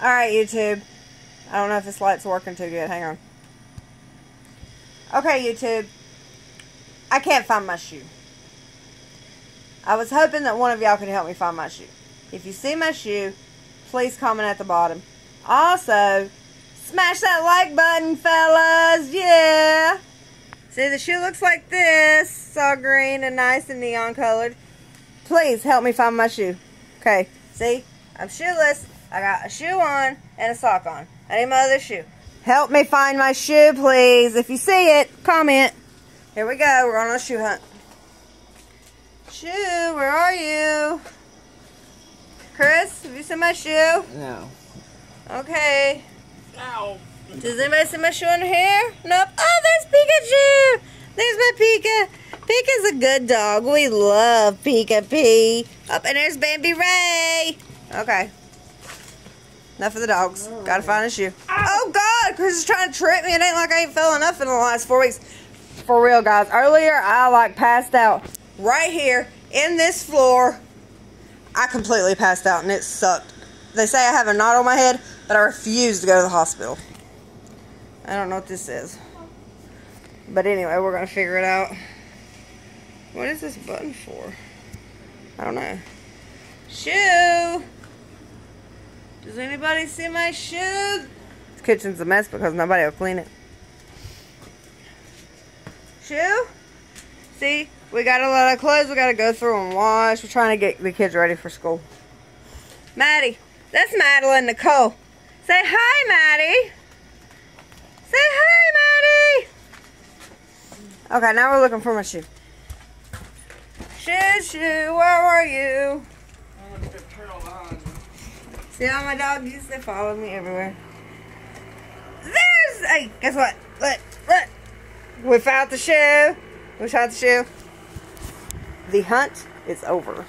Alright, YouTube. I don't know if this light's working too good. Hang on. Okay, YouTube. I can't find my shoe. I was hoping that one of y'all could help me find my shoe. If you see my shoe, please comment at the bottom. Also, smash that like button, fellas. Yeah. See, the shoe looks like this. It's all green and nice and neon colored. Please help me find my shoe. Okay, see? I'm shoeless. I got a shoe on and a sock on. I need my other shoe. Help me find my shoe, please. If you see it, comment. Here we go. We're on a shoe hunt. Shoe, where are you? Chris, have you seen my shoe? No. Okay. Ow. Does anybody see my shoe in here? Nope. Oh, there's Pikachu. There's my Pika. Pika's a good dog. We love Pika P. Up oh, and there's Bambi Ray. Okay. Enough of the dogs. Oh, Gotta find a shoe. Oh God, Chris is trying to trip me. It ain't like I ain't fell enough in the last four weeks. For real, guys. Earlier, I like passed out right here in this floor. I completely passed out and it sucked. They say I have a knot on my head, but I refuse to go to the hospital. I don't know what this is. But anyway, we're to figure it out. What is this button for? I don't know. Shoe! Does anybody see my shoe? This kitchen's a mess because nobody will clean it. Shoe? See? We got a lot of clothes we got to go through and wash. We're trying to get the kids ready for school. Maddie. That's Madeline Nicole. Say hi, Maddie. Say hi, Maddie. Okay, now we're looking for my shoe. Shoe, shoe, where are you? See how my dog used to follow me everywhere. There's, hey, guess what? Look, look. Without the shoe. Found the shoe. The hunt is over.